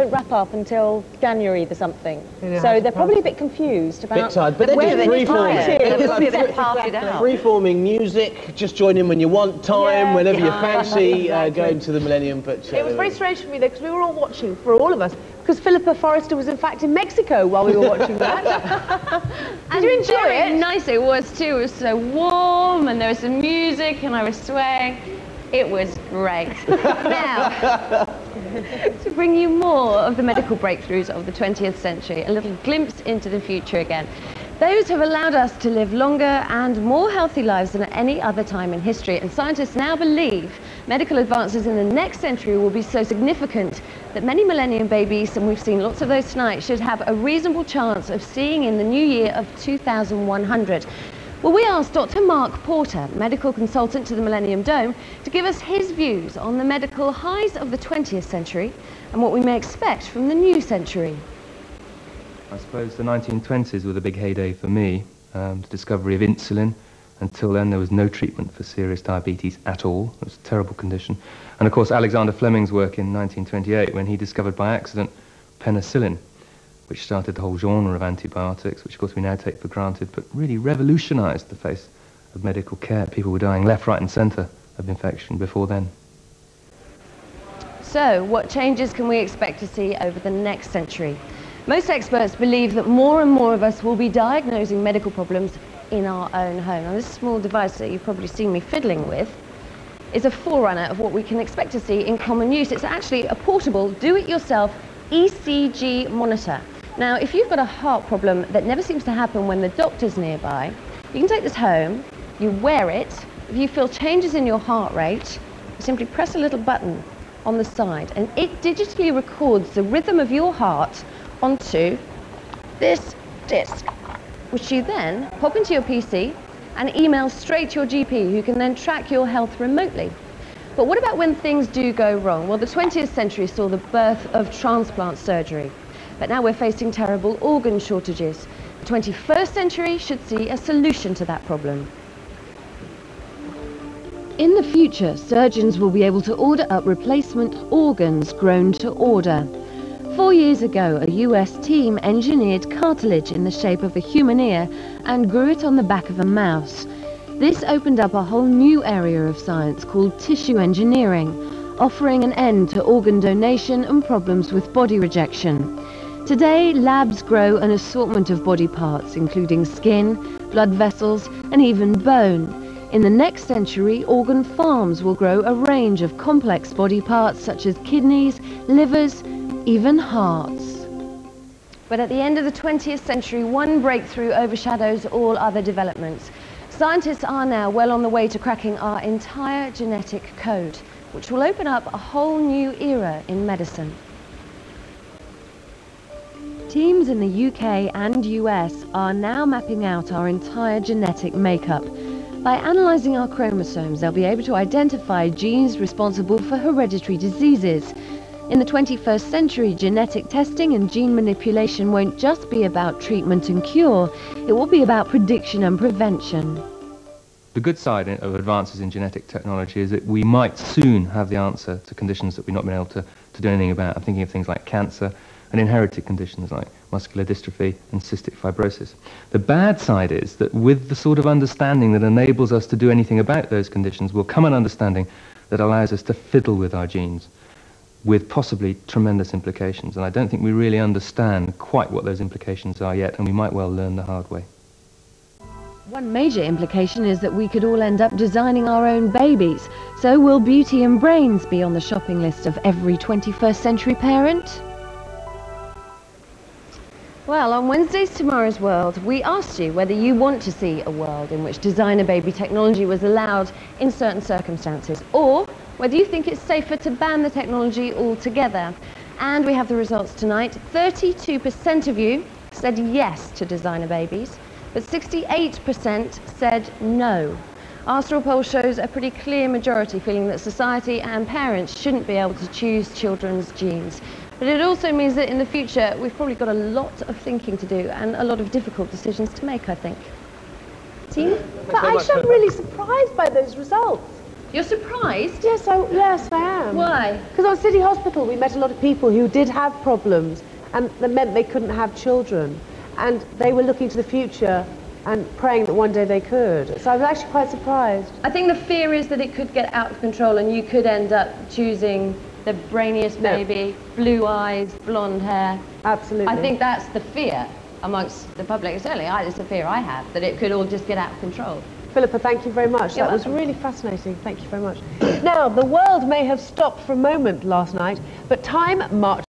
won't wrap up until January the something. Yeah. So they're probably a bit confused about Bit tired, but they're when just they're free-forming. tired. They've got a bit parted out. Free-forming music, just join in when you want time, Yeah, whenever you yeah. fancy uh, going to the Millennium. But uh, It was very strange for me though, because we were all watching, for all of us, because Philippa Forrester was in fact in Mexico while we were watching that. Did you enjoy Very it? nice it was too. It was so warm and there was some music and I was swaying. It was great. now, to bring you more of the medical breakthroughs of the 20th century, a little glimpse into the future again. Those have allowed us to live longer and more healthy lives than at any other time in history. And scientists now believe medical advances in the next century will be so significant that many millennium babies, and we've seen lots of those tonight, should have a reasonable chance of seeing in the new year of 2100. Well, we asked Dr. Mark Porter, medical consultant to the Millennium Dome, to give us his views on the medical highs of the 20th century and what we may expect from the new century. I suppose the 1920s were the big heyday for me. Um, the discovery of insulin. Until then, there was no treatment for serious diabetes at all. It was a terrible condition. And of course, Alexander Fleming's work in 1928 when he discovered by accident penicillin, which started the whole genre of antibiotics, which of course we now take for granted, but really revolutionized the face of medical care. People were dying left, right, and center of infection before then. So, what changes can we expect to see over the next century? Most experts believe that more and more of us will be diagnosing medical problems in our own home. Now, this small device that you've probably seen me fiddling with is a forerunner of what we can expect to see in common use. It's actually a portable, do-it-yourself ECG monitor. Now, if you've got a heart problem that never seems to happen when the doctor's nearby, you can take this home, you wear it. If you feel changes in your heart rate, you simply press a little button on the side and it digitally records the rhythm of your heart onto this disc, which you then pop into your PC and email straight to your GP, who can then track your health remotely. But what about when things do go wrong? Well, the 20th century saw the birth of transplant surgery, but now we're facing terrible organ shortages. The 21st century should see a solution to that problem. In the future, surgeons will be able to order up replacement organs grown to order. Four years ago, a US team engineered cartilage in the shape of a human ear and grew it on the back of a mouse. This opened up a whole new area of science called tissue engineering, offering an end to organ donation and problems with body rejection. Today, labs grow an assortment of body parts, including skin, blood vessels, and even bone. In the next century, organ farms will grow a range of complex body parts such as kidneys, livers, even hearts. But at the end of the 20th century, one breakthrough overshadows all other developments. Scientists are now well on the way to cracking our entire genetic code, which will open up a whole new era in medicine. Teams in the UK and US are now mapping out our entire genetic makeup. By analysing our chromosomes, they'll be able to identify genes responsible for hereditary diseases. In the 21st century, genetic testing and gene manipulation won't just be about treatment and cure, it will be about prediction and prevention. The good side of advances in genetic technology is that we might soon have the answer to conditions that we've not been able to, to do anything about. I'm thinking of things like cancer and inherited conditions like muscular dystrophy and cystic fibrosis. The bad side is that with the sort of understanding that enables us to do anything about those conditions will come an understanding that allows us to fiddle with our genes with possibly tremendous implications. And I don't think we really understand quite what those implications are yet, and we might well learn the hard way. One major implication is that we could all end up designing our own babies. So will beauty and brains be on the shopping list of every 21st century parent? Well, on Wednesday's Tomorrow's World, we asked you whether you want to see a world in which designer baby technology was allowed in certain circumstances, or whether you think it's safer to ban the technology altogether. And we have the results tonight. 32% of you said yes to designer babies, but 68% said no. Our poll shows a pretty clear majority feeling that society and parents shouldn't be able to choose children's genes. But it also means that in the future, we've probably got a lot of thinking to do and a lot of difficult decisions to make, I think. Team? But Aisha, I'm really surprised by those results. You're surprised? Yes, I, yes, I am. Why? Because on City Hospital, we met a lot of people who did have problems, and that meant they couldn't have children. And they were looking to the future and praying that one day they could. So I was actually quite surprised. I think the fear is that it could get out of control and you could end up choosing the brainiest No. baby, blue eyes, blonde hair. Absolutely. I think that's the fear amongst the public. Certainly, I, it's a fear I have, that it could all just get out of control. Philippa, thank you very much. You're that was really fascinating. Thank you very much. now, the world may have stopped for a moment last night, but time marched